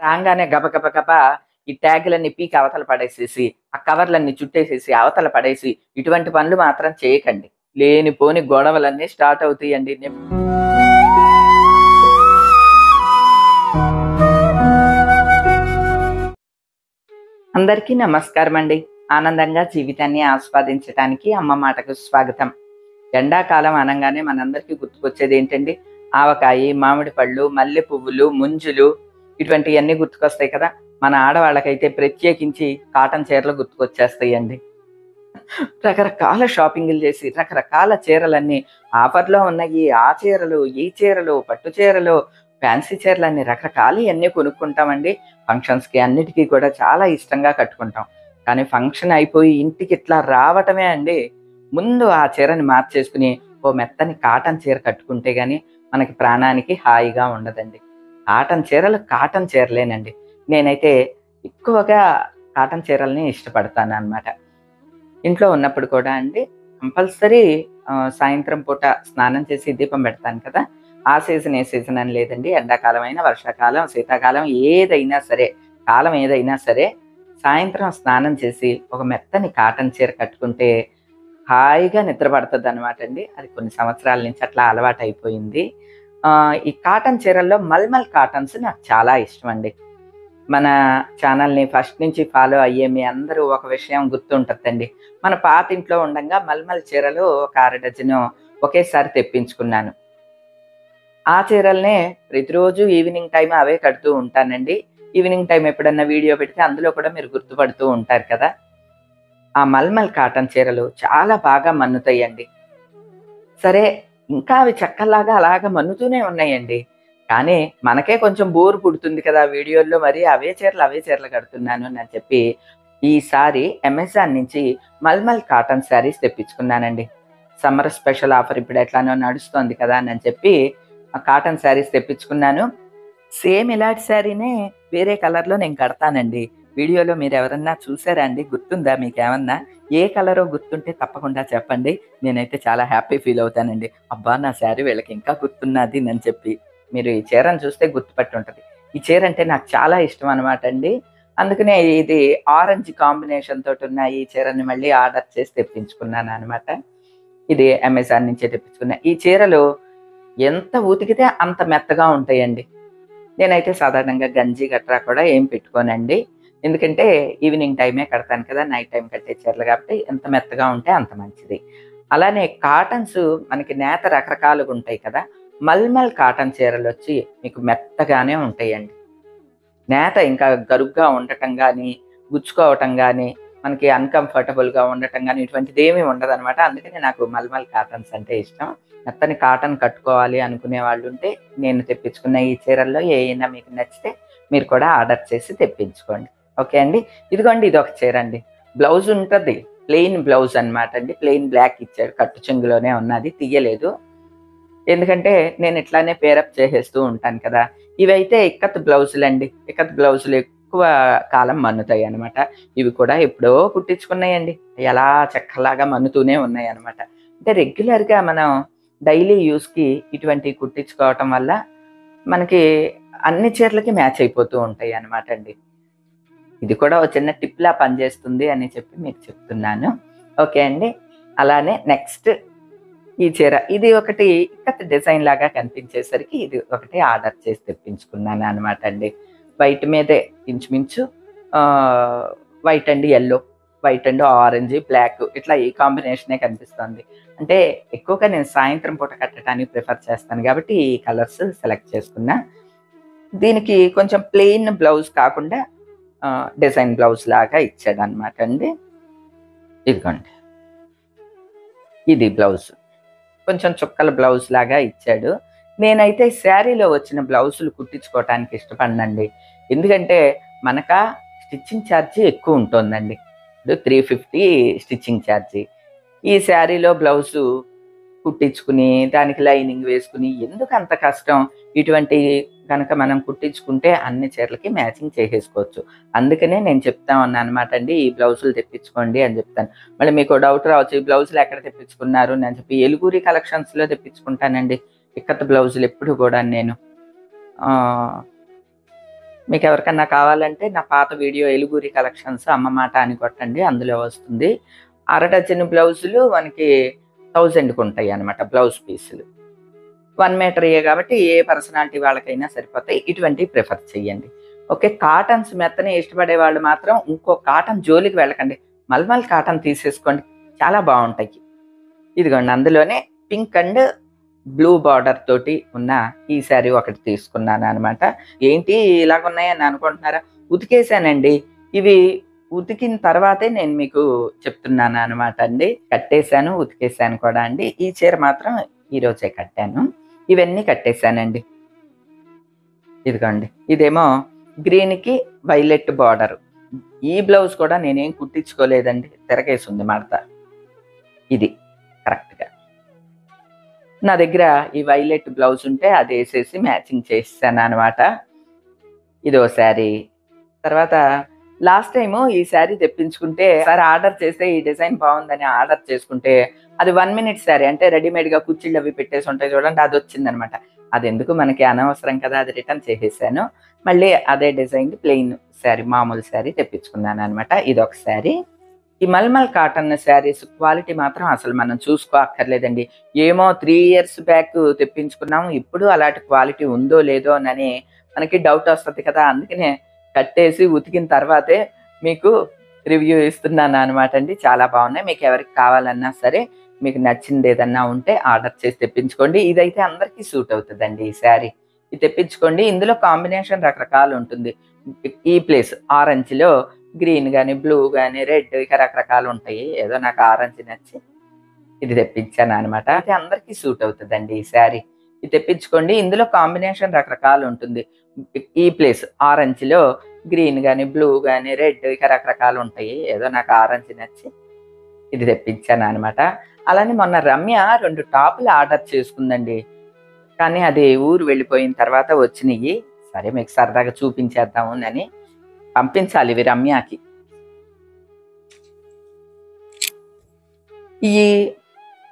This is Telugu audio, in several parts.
రాగానే గబగబ గబ ఈ ట్యాగులన్నీ పీకి అవతల పడేసేసి ఆ కవర్లన్నీ చుట్టేసేసి అవతల పడేసి ఇటువంటి పనులు మాత్రం చేయకండి. లేనిపోని గొడవలన్నీ స్టార్ట్ అవుతాయండి. అందరికీ నమస్కారం అండి ఆనందంగా జీవితాన్ని ఆస్వాదించడానికి అమ్మ మాటకు స్వాగతం. ఎండాకాలం అనగానే మనందరికీ గుర్తుకొచ్చేది ఏంటండి ఆవకాయి మామిడి పళ్ళు మల్లె పువ్వులు ముంజులు ఇటువంటివన్నీ గుర్తుకొస్తాయి కదా. మన ఆడవాళ్ళకైతే ప్రత్యేకించి కాటన్ చీరలు గుర్తుకొచ్చేస్తాయండి. రకరకాల షాపింగ్లు చేసి రకరకాల చీరలన్నీ ఆఫర్లో ఉన్నాయి. ఆ చీరలు ఈ చీరలు పట్టు చీరలు ఫ్యాన్సీ చీరలు అన్ని రకరకాలు అన్నీ కొనుక్కుంటామండి. ఫంక్షన్స్కి అన్నిటికీ కూడా చాలా ఇష్టంగా కట్టుకుంటాం. కానీ ఫంక్షన్ అయిపోయి ఇంటికి ఇట్లా రావటమే అండి. ముందు ఆ చీరని మార్చేసుకుని ఓ మెత్తని కాటన్ చీర కట్టుకుంటే కానీ మనకి ప్రాణానికి హాయిగా ఉండదండి. కాటన్ చీరలు కాటన్ చీరలేనండి. నేనైతే ఎక్కువగా కాటన్ చీరల్ని ఇష్టపడతాను అనమాట ఇంట్లో ఉన్నప్పుడు కూడా అండి కంపల్సరీ సాయంత్రం పూట స్నానం చేసి దీపం పెడతాను కదా. ఆ సీజన్ ఏ సీజన్ అని లేదండి. ఎండాకాలం అయినా వర్షాకాలం శీతాకాలం ఏదైనా సరే కాలం ఏదైనా సరే సాయంత్రం స్నానం చేసి ఒక మెత్తని కాటన్ చీర కట్టుకుంటే హాయిగా నిద్ర పడుతుంది అనమాట అండి. అది కొన్ని సంవత్సరాల నుంచి అట్లా అలవాటు అయిపోయింది ఈ కాటన్ చీరల్లో మల్మల్ కాటన్స్ నాకు చాలా ఇష్టం అండి మన ఛానల్ని ఫస్ట్ నుంచి ఫాలో అయ్యే మీ అందరూ ఒక విషయం గుర్తుంటుందండి. మన పాత ఇంట్లో ఉండగా మల్మల్ చీరలు ఒక అర డజను ఒకేసారి తెప్పించుకున్నాను. ఆ చీరల్నే ప్రతిరోజు ఈవినింగ్ టైం అవే కడుతూ ఉంటానండి. ఈవినింగ్ టైం ఎప్పుడన్నా వీడియో పెడితే అందులో కూడా మీరు గుర్తుపడుతూ ఉంటారు కదా. ఆ మల్మల్ కాటన్ చీరలు చాలా బాగా మన్నుతాయండి. సరే ఇంకా అవి చెక్కలాగా అలాగా మన్నుతూనే ఉన్నాయండి. కానీ మనకే కొంచెం బోర్ పుడుతుంది కదా వీడియోల్లో మరి అవే చీరలు అవే చీరలు కడుతున్నాను అని చెప్పి ఈసారి అమెజాన్ నుంచి మల్మల్ కాటన్ శారీస్ తెప్పించుకున్నానండి. సమ్మర్ స్పెషల్ ఆఫర్ ఇప్పుడు ఎట్లానో నడుస్తోంది కదా అని చెప్పి కాటన్ శారీస్ తెప్పించుకున్నాను. సేమ్ ఇలాంటి శారీనే వేరే కలర్లో నేను కడతానండి. వీడియోలో మీరు ఎవరన్నా చూసారా అండి? గుర్తుందా మీకు ఏమన్నా ఏ కలరో గుర్తుంటే తప్పకుండా చెప్పండి. నేనైతే చాలా హ్యాపీ ఫీల్ అవుతానండి. అబ్బా నా శారీ వీళ్ళకి ఇంకా గుర్తున్నది అని చెప్పి మీరు ఈ చీరను చూస్తే గుర్తుపట్టి ఉంటుంది. ఈ చీర అంటే నాకు చాలా ఇష్టం అనమాట అండి. అందుకనే ఇది ఆరెంజ్ కాంబినేషన్ తోటి ఉన్న ఈ చీరని మళ్ళీ ఆర్డర్ చేసి తెప్పించుకున్నాను అనమాట ఇది అమెజాన్ నుంచే తెప్పించుకున్నా. ఈ చీరలు ఎంత ఉతికితే అంత మెత్తగా ఉంటాయండి. నేనైతే సాధారణంగా గంజి గట్రా కూడా ఏం పెట్టుకోనండి. ఎందుకంటే ఈవినింగ్ టైమే కడతాను కదా నైట్ టైం కట్టే చీరలు కాబట్టి ఎంత మెత్తగా ఉంటే అంత మంచిది. అలానే కాటన్స్ మనకి నేత రకరకాలుగా ఉంటాయి కదా మల్మల్ కాటన్ చీరలు వచ్చి మీకు మెత్తగానే ఉంటాయండి. నేత ఇంకా గరుగ్గా ఉండటం కానీ గుచ్చుకోవటం కానీ మనకి అన్కంఫర్టబుల్గా ఉండటం కానీ ఇటువంటిది ఏమీ ఉండదు అనమాట అందుకని నాకు మల్మల్ కాటన్స్ అంటే ఇష్టం. మెత్తని కాటన్ కట్టుకోవాలి అనుకునే వాళ్ళు ఉంటే నేను తెప్పించుకున్న ఈ చీరల్లో ఏమైనా మీకు నచ్చితే మీరు కూడా ఆర్డర్ చేసి తెప్పించుకోండి. ఓకే అండి? ఇదిగోండి ఇది ఒక చీర అండి. బ్లౌజ్ ఉంటుంది. ప్లెయిన్ బ్లౌజ్ అన్నమాట అండి. ప్లెయిన్ బ్లాక్ ఇచ్చారు. కట్టు చెంగులోనే ఉన్నది. తీయలేదు. ఎందుకంటే నేను ఇట్లానే పేరప్ చేసేస్తూ ఉంటాను కదా. ఇవైతే ఇక్కత్ బ్లౌజులు అండి. ఇక్కత్ బ్లౌజులు ఎక్కువ కాలం మన్నుతాయి అనమాట ఇవి కూడా ఎప్పుడో కుట్టించుకున్నాయండి. ఎలా చెక్కలాగా మన్నుతూనే ఉన్నాయి అనమాట అంటే రెగ్యులర్గా మనం డైలీ యూస్కి ఇటువంటి కుట్టించుకోవటం వల్ల మనకి అన్ని చీరలకి మ్యాచ్ అయిపోతూ ఉంటాయి అనమాట అండి. ఇది కూడా ఒక చిన్న టిప్లా పనిచేస్తుంది అని చెప్పి మీకు చెప్తున్నాను. ఓకే అండి? అలానే నెక్స్ట్ ఈ చీర. ఇది ఒకటి ఇక్కత డిజైన్ లాగా కనిపించేసరికి ఇది ఒకటి ఆర్డర్ చేసి తెప్పించుకున్నాను అనమాట అండి. వైట్ మీదే ఇంచుమించు white and yellow white and orange black ఇట్లా ఈ కాంబినేషనే కనిపిస్తుంది. అంటే ఎక్కువగా నేను సాయంత్రం పూట కట్టడానికి ప్రిఫర్ చేస్తాను కాబట్టి ఈ కలర్స్ సెలెక్ట్ చేసుకున్నా. దీనికి కొంచెం ప్లెయిన్ బ్లౌజ్ కాకుండా డిజైన్ బ్లౌజ్ లాగా ఇచ్చాడు అనమాట అండి. ఇదిగోండి. ఇది బ్లౌజ్. కొంచెం చుక్కల బ్లౌజ్ లాగా ఇచ్చాడు. నేనైతే శారీలో వచ్చిన బ్లౌజులు కుట్టించుకోవటానికి ఇష్టపడినండి. ఎందుకంటే మనక స్టిచ్చింగ్ ఛార్జీ ఎక్కువ ఉంటుందండి. ఇప్పుడు త్రీ ఫిఫ్టీ స్టిచ్చింగ్ ఛార్జీ. ఈ శారీలో బ్లౌజు కుట్టించుకుని దానికి లైనింగ్ వేసుకుని ఎందుకు అంత కష్టం? ఇటువంటి కనుక మనం కుట్టించుకుంటే అన్ని చీరలకి మ్యాచింగ్ చేసేసుకోవచ్చు. అందుకనే నేను చెప్తా ఉన్నాను అనమాట అండి ఈ బ్లౌజులు తెప్పించుకోండి అని చెప్తాను. మళ్ళీ మీకు డౌట్ రావచ్చు ఈ బ్లౌజులు ఎక్కడ తెప్పించుకున్నారు అని చెప్పి ఎలుగురి కలెక్షన్స్లో తెప్పించుకుంటానండి ఇక్కత బ్లౌజులు ఎప్పుడు కూడా నేను. మీకు ఎవరికన్నా కావాలంటే నా పాత వీడియో ఎలుగురి కలెక్షన్స్ అమ్మ మాట అని కొట్టండి అందులో వస్తుంది. అర డజన్ బ్లౌజులు మనకి థౌజండ్కి ఉంటాయి అనమాట బ్లౌజ్ పీసులు. వన్ మీటర్ ఏ కాబట్టి ఏ పర్సనాలిటీ వాళ్ళకైనా సరిపోతాయి. ఇటువంటివి ప్రిఫర్ చేయండి ఓకే కాటన్స్ మెత్తని ఇష్టపడే వాళ్ళు మాత్రం ఇంకో కాటన్ జోలికి వెళ్ళకండి. మల్మల్ కాటన్ తీసేసుకోండి. చాలా బాగుంటాయి. ఇదిగోండి అందులోనే పింక్ అండ్ బ్లూ బార్డర్ తోటి ఉన్న ఈ శారీ ఒకటి తీసుకున్నాను అనమాట ఏంటి ఇలాగ ఉన్నాయని అనుకుంటున్నారా? ఉతికేసానండి. ఇవి ఉతికిన తర్వాతే నేను మీకు చెప్తున్నాను అనమాట అండి. కట్టేశాను ఉతికేసాను కూడా అండి. ఈ చీర మాత్రం ఈరోజే కట్టాను. ఇవన్నీ కట్టేశానండి. ఇదిగోండి. ఇదేమో గ్రీన్కి వైలెట్ బార్డర్. ఈ బ్లౌజ్ కూడా నేనేం కుట్టించుకోలేదండి. తిరగేసి ఉంది మడత. ఇది కరెక్ట్గా. నా దగ్గర ఈ వైలెట్ బ్లౌజ్ ఉంటే అది వేసేసి మ్యాచింగ్ చేసాను అనమాట ఇది శారీ. తర్వాత లాస్ట్ టైం ఈ శారీ తెప్పించుకుంటే సార్ ఆర్డర్ చేస్తే ఈ డిజైన్ బాగుందని ఆర్డర్ చేసుకుంటే అది వన్ మినిట్ శారీ అంటే రెడీమేడ్గా కుర్చీలు అవి పెట్టేసి ఉంటాయి చూడండి అది వచ్చిందనమాట. అది ఎందుకు మనకి అనవసరం కదా అది రిటర్న్ చేసేసాను. మళ్ళీ అదే డిజైన్ ప్లెయిన్ శారీ మామూలు శారీ తెప్పించుకున్నాను అనమాట ఇది ఒక శారీ ఈ మల్మల్ కాటన్ శారీస్ క్వాలిటీ మాత్రం అసలు మనం చూసుకో అక్కర్లేదండి ఏమో త్రీ ఇయర్స్ బ్యాక్ తెప్పించుకున్నాము ఇప్పుడు అలాంటి క్వాలిటీ ఉందో లేదో అని మనకి డౌట్ వస్తుంది కదా అందుకనే కట్టేసి ఉతికిన తర్వాతే మీకు రివ్యూ ఇస్తున్నాను అనమాట అండి. చాలా బాగున్నాయి. మీకు ఎవరికి కావాలన్నా సరే మీకు నచ్చింది ఏదన్నా ఉంటే ఆర్డర్ చేసి తెప్పించుకోండి. ఇదైతే అందరికీ సూట్ అవుతుందండి ఈ శారీ. ఇది తెప్పించుకోండి. ఇందులో కాంబినేషన్ రకరకాలు ఉంటుంది. ఈ ప్లేస్ ఆరెంజ్లో గ్రీన్ కానీ బ్లూ కానీ రెడ్ ఇక రకరకాలు ఉంటాయి. ఏదో నాకు ఆరెంజ్ నచ్చి ఇది తెప్పించాను అనమాట అయితే అందరికీ సూట్ అవుతుందండి ఈ శారీ. ఇది తెప్పించుకోండి. ఇందులో కాంబినేషన్ రకరకాలు ఉంటుంది. ఈ ప్లేస్ ఆరెంజ్లో గ్రీన్ కానీ బ్లూ కానీ రెడ్ ఇక రకరకాలు ఉంటాయి. ఏదో నాకు ఆరెంజ్ నచ్చి ఇది తెప్పించాను అనమాట అలానే మొన్న రమ్య రెండు టాపులు ఆర్డర్ చేసుకుందండి. కానీ అది ఊరు వెళ్ళిపోయిన తర్వాత వచ్చినాయి. సరే మీకు సరదాగా చూపించేద్దాము అని పంపించాలి ఇవి రమ్యకి. ఈ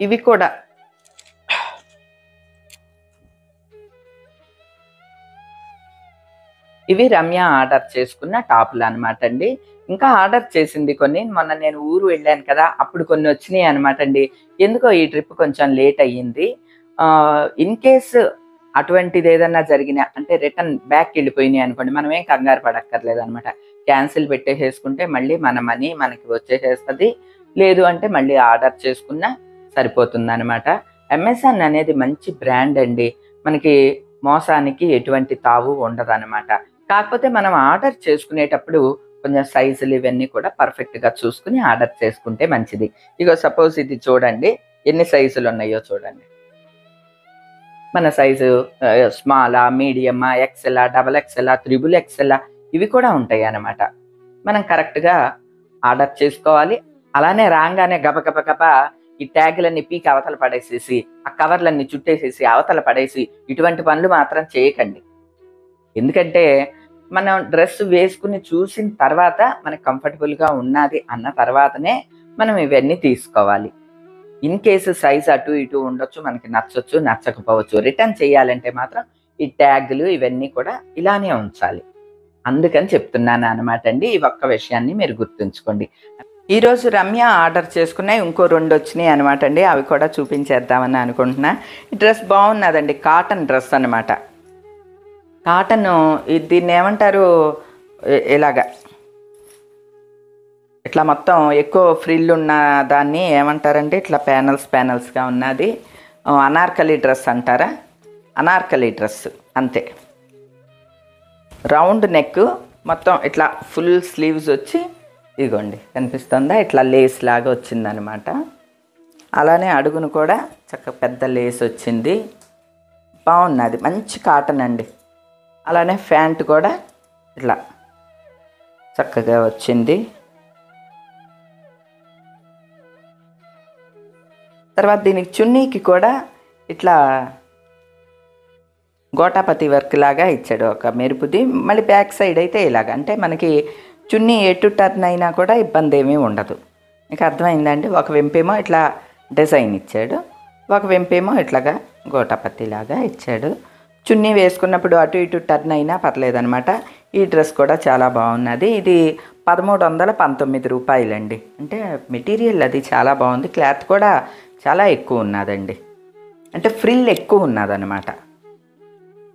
ఇవి కూడా ఇవి రమ్య ఆర్డర్ చేసుకున్న టాపులు అనమాట అండి. ఇంకా ఆర్డర్ చేసింది కొన్ని. మొన్న నేను ఊరు వెళ్ళాను కదా అప్పుడు కొన్ని వచ్చినాయి అనమాట అండి. ఎందుకో ఈ ట్రిప్ కొంచెం లేట్ అయ్యింది. ఇన్ కేస్ అటువంటిది ఏదన్నా జరిగినా అంటే రిటర్న్ బ్యాక్ వెళ్ళిపోయినాయి అనుకోండి మనం ఏం కంగారు పడక్కర్లేదు అనమాట క్యాన్సిల్ పెట్టేసేసుకుంటే మళ్ళీ మన మనీ మనకి వచ్చేసేస్తుంది. లేదు అంటే మళ్ళీ ఆర్డర్ చేసుకున్నా సరిపోతుంది అనమాట అమెజాన్ అనేది మంచి బ్రాండ్ అండి. మనకి మోసానికి ఎటువంటి తావు ఉండదు అనమాట కాకపోతే మనం ఆర్డర్ చేసుకునేటప్పుడు కొంచెం సైజులు ఇవన్నీ కూడా పర్ఫెక్ట్గా చూసుకుని ఆర్డర్ చేసుకుంటే మంచిది. ఇగో సపోజ్ ఇది చూడండి ఎన్ని సైజులు ఉన్నాయో చూడండి. మన సైజు స్మాలా మీడియమా ఎక్సెలా డబల్ ఎక్సెలా త్రిబుల్ ఎక్సెలా ఇవి కూడా ఉంటాయి అన్నమాట. మనం కరెక్ట్గా ఆర్డర్ చేసుకోవాలి. అలానే రాగానే గబగబగబ గబ ఈ ట్యాగులన్నీ పీకి అవతల పడేసేసి ఆ కవర్లన్నీ చుట్టేసేసి అవతల పడేసి ఇటువంటి పనులు మాత్రం చేయకండి. ఎందుకంటే మనం డ్రెస్ వేసుకుని చూసిన తర్వాత మనకు కంఫర్టబుల్గా ఉన్నది అన్న తర్వాతనే మనం ఇవన్నీ తీసుకోవాలి. ఇన్ కేసు సైజ్ అటు ఇటు ఉండొచ్చు మనకి నచ్చొచ్చు నచ్చకపోవచ్చు రిటర్న్ చేయాలంటే మాత్రం ఈ ట్యాగ్లు ఇవన్నీ కూడా ఇలానే ఉంచాలి. అందుకని చెప్తున్నాను అనమాట అండి ఈ ఒక్క విషయాన్ని మీరు గుర్తుంచుకోండి. ఈరోజు రమ్య ఆర్డర్ చేసుకున్నాయి ఇంకో రెండు వచ్చినాయి అనమాట అండి అవి కూడా చూపించేద్దామని అనుకుంటున్నా. ఈ డ్రెస్ బాగున్నదండి కాటన్ డ్రెస్ అనమాట కాటన్ దీన్ని ఏమంటారు? ఇలాగ ఇలాగా ఇట్లా మొత్తం ఎక్కువ ఫ్రిల్ ఉన్న దాన్ని ఏమంటారంటే ఇట్లా ప్యానల్స్ ప్యానల్స్గా ఉన్నది. అనార్కలి డ్రెస్ అంటారా? అనార్కలి డ్రెస్ అంతే. రౌండ్ నెక్ మొత్తం ఇట్లా ఫుల్ స్లీవ్స్ వచ్చి ఇదిగోండి కనిపిస్తుందా? ఇట్లా లేస్ లాగా వచ్చిందనమాట. అలానే అడుగును కూడా చక్క పెద్ద లేస్ వచ్చింది. బాగున్నది మంచి కాటన్ అండి. అలానే ప్యాంట్ కూడా ఇట్లా చక్కగా వచ్చింది. తర్వాత దీనికి చున్నీకి కూడా ఇట్లా గోటాపతి వర్క్ లాగా ఇచ్చాడు ఒక మెరుపుది. మళ్ళీ బ్యాక్ సైడ్ అయితే ఇలాగ. అంటే మనకి చున్నీ ఎటు టర్న్ అయినా కూడా ఇబ్బంది ఏమీ ఉండదు. మీకు అర్థమైందండి? ఒక వెంపేమో ఇట్లా డిజైన్ ఇచ్చాడు. ఒక వెంపేమో ఇట్లాగా గోటాపతి లాగా ఇచ్చాడు. చున్నీ వేసుకున్నప్పుడు అటు ఇటు టర్న్ అయినా పర్లేదనమాట ఈ డ్రెస్ కూడా చాలా బాగున్నది. ఇది పదమూడు వందల పంతొమ్మిది రూపాయలండి. అంటే మెటీరియల్ అది చాలా బాగుంది. క్లాత్ కూడా చాలా ఎక్కువ ఉన్నదండి. అంటే ఫ్రిల్ ఎక్కువ ఉన్నదనమాట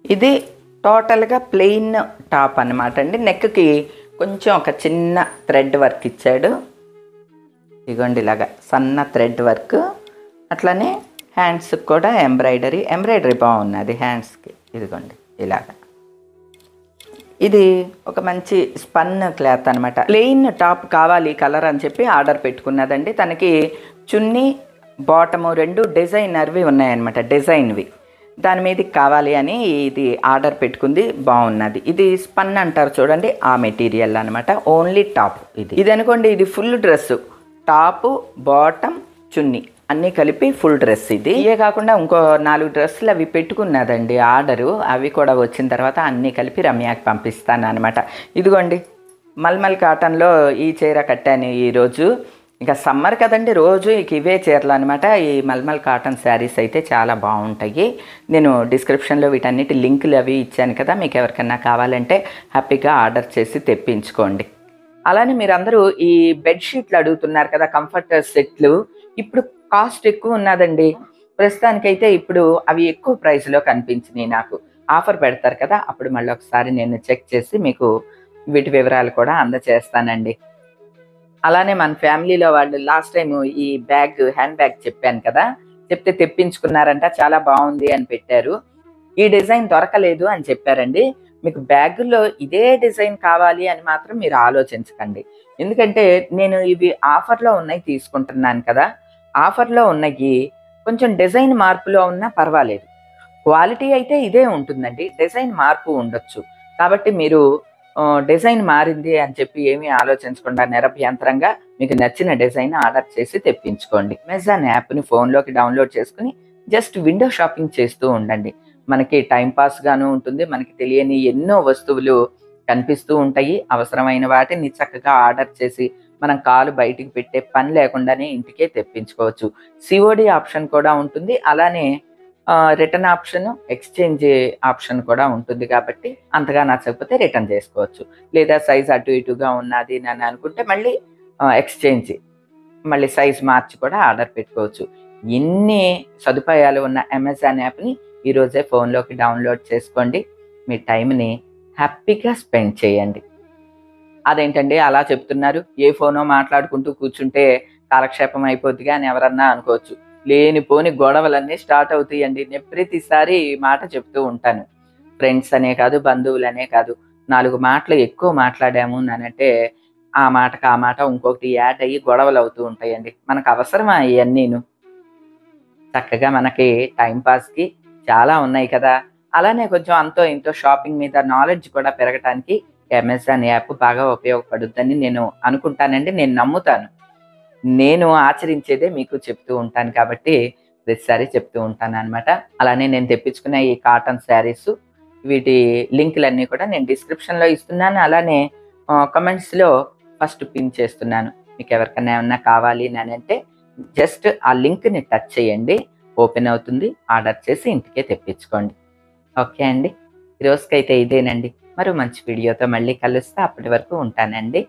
ఇది టోటల్గా ప్లెయిన్ టాప్ అనమాట అండి. నెక్కి కొంచెం ఒక చిన్న థ్రెడ్ వర్క్ ఇచ్చాడు. ఇగోండి ఇలాగా సన్న థ్రెడ్ వర్క్. అట్లనే హ్యాండ్స్కి కూడా ఎంబ్రాయిడరీ. ఎంబ్రాయిడరీ బాగున్నది హ్యాండ్స్కి. ఇదిగోండి ఇలాగా. ఇది ఒక మంచి స్పన్ క్లాత్ అనమాట ప్లెయిన్ టాప్ కావాలి కలర్ అని చెప్పి ఆర్డర్ పెట్టుకున్నదండి. తనకి చున్నీ బాటము రెండు డిజైనర్వి ఉన్నాయన్నమాట డిజైన్వి. దాని మీదకి కావాలి అని ఇది ఆర్డర్ పెట్టుకుంది బాగున్నది. ఇది స్పన్ అంటారు చూడండి ఆ మెటీరియల్ అనమాట ఓన్లీ టాప్ ఇది. ఇది అనుకోండి ఇది full dress top bottom chunni. అన్నీ కలిపి ఫుల్ డ్రెస్ ఇది. ఇవే కాకుండా ఇంకో నాలుగు డ్రెస్సులు అవి పెట్టుకున్నదండి ఆర్డరు. అవి కూడా వచ్చిన తర్వాత అన్నీ కలిపి రమ్యాకి పంపిస్తాను అనమాట ఇదిగోండి మల్మల్ కాటన్లో ఈ చీర కట్టాను ఈరోజు ఇంకా సమ్మర్ కదండి రోజు ఇక ఇవే చీరలు అనమాట ఈ మల్మల్ కాటన్ శారీస్ అయితే చాలా బాగుంటాయి. నేను డిస్క్రిప్షన్లో వీటన్నిటి లింకులు అవి ఇచ్చాను కదా మీకు ఎవరికన్నా కావాలంటే హ్యాపీగా ఆర్డర్ చేసి తెప్పించుకోండి. అలానే మీరందరూ ఈ బెడ్షీట్లు అడుగుతున్నారు కదా కంఫర్ట్ సెట్లు. ఇప్పుడు కాస్ట్ ఎక్కువ ఉన్నదండి. ప్రస్తుతానికైతే ఇప్పుడు అవి ఎక్కువ ప్రైస్లో కనిపించినాయి నాకు. ఆఫర్ పెడతారు కదా అప్పుడు మళ్ళీ ఒకసారి నేను చెక్ చేసి మీకు వీటి వివరాలు కూడా అందచేస్తానండి. అలానే మన ఫ్యామిలీలో వాళ్ళు లాస్ట్ టైం ఈ బ్యాగ్ హ్యాండ్ బ్యాగ్ చెప్పాను కదా చెప్తే తెప్పించుకున్నారంట చాలా బాగుంది అని పెట్టారు. ఈ డిజైన్ దొరకలేదు అని చెప్పారండి. మీకు బ్యాగుల్లో ఇదే డిజైన్ కావాలి అని మాత్రం మీరు ఆలోచించకండి. ఎందుకంటే నేను ఇవి ఆఫర్లో ఉన్నాయి తీసుకుంటున్నాను కదా ఆఫర్లో ఉన్నాయి కొంచెం డిజైన్ మార్పులో ఉన్నా పర్వాలేదు. క్వాలిటీ అయితే ఇదే ఉంటుందండి. డిజైన్ మార్పు ఉండొచ్చు. కాబట్టి మీరు డిజైన్ మారింది అని చెప్పి ఏమీ ఆలోచించకుండా నిరభ్యంతరంగా మీకు నచ్చిన డిజైన్ ఆర్డర్ చేసి తెప్పించుకోండి. అమెజాన్ యాప్ని ఫోన్లోకి డౌన్లోడ్ చేసుకుని జస్ట్ విండో షాపింగ్ చేస్తూ ఉండండి. మనకి టైంపాస్గాను ఉంటుంది. మనకి తెలియని ఎన్నో వస్తువులు కనిపిస్తూ ఉంటాయి. అవసరమైన వాటిని చక్కగా ఆర్డర్ చేసి మనం కాలు బయటికి పెట్టే పని లేకుండానే ఇంటికే తెప్పించుకోవచ్చు. సిఓడి ఆప్షన్ కూడా ఉంటుంది. అలానే రిటర్న్ ఆప్షన్ ఎక్స్చేంజ్ ఆప్షన్ కూడా ఉంటుంది కాబట్టి అంతగా నచ్చకపోతే రిటర్న్ చేసుకోవచ్చు. లేదా సైజ్ అటు ఇటుగా ఉన్నది అని అనుకుంటే మళ్ళీ ఎక్స్చేంజ్ మళ్ళీ సైజ్ మార్చి కూడా ఆర్డర్ పెట్టుకోవచ్చు. ఎన్ని సదుపాయాలు ఉన్న అమెజాన్ యాప్ని ఈరోజే ఫోన్లోకి డౌన్లోడ్ చేసుకోండి. మీ టైంని హ్యాపీగా స్పెండ్ చేయండి. అదేంటండి? అలా చెప్తున్నారు. ఏ ఫోనో మాట్లాడుకుంటూ కూర్చుంటే కాలక్షేపం అయిపోద్దిగా అని ఎవరన్నా అనుకోవచ్చు. లేనిపోని గొడవలన్నీ స్టార్ట్ అవుతాయండి. నేను ప్రతిసారి ఈ మాట చెప్తూ ఉంటాను. ఫ్రెండ్స్ అనే కాదు బంధువులనే కాదు. నాలుగు మాటలు ఎక్కువ మాట్లాడాము అంటే ఆ మాటకు ఆ మాట ఇంకొకటి యాడ్ అయ్యి గొడవలు అవుతూ ఉంటాయండి. మనకు అవసరమా ఇవన్నీను చక్కగా మనకి టైం పాస్కి చాలా ఉన్నాయి కదా. అలానే కొంచెం అంతో ఇంతో షాపింగ్ మీద నాలెడ్జ్ కూడా పెరగటానికి అమెజాన్ యాప్ బాగా ఉపయోగపడుద్దని నేను అనుకుంటానండి నేను నమ్ముతాను. నేను ఆచరించేదే మీకు చెప్తూ ఉంటాను కాబట్టి ప్రతిసారి చెప్తూ ఉంటాను అనమాట అలానే నేను తెప్పించుకున్న ఈ కాటన్ శారీస్ వీటి లింకులన్నీ కూడా నేను డిస్క్రిప్షన్లో ఇస్తున్నాను. అలానే కమెంట్స్లో ఫస్ట్ పిన్ చేస్తున్నాను. మీకు ఎవరికైనా ఏమన్నా కావాలి అని అంటే జస్ట్ ఆ లింక్ని టచ్ చేయండి ఓపెన్ అవుతుంది ఆర్డర్ చేసి ఇంటికే తెప్పించుకోండి. ఓకే అండి. ఈ ఇదేనండి. మరో మంచి వీడియోతో మళ్ళీ కలుస్తా. అప్పటి వరకు ఉంటానండి.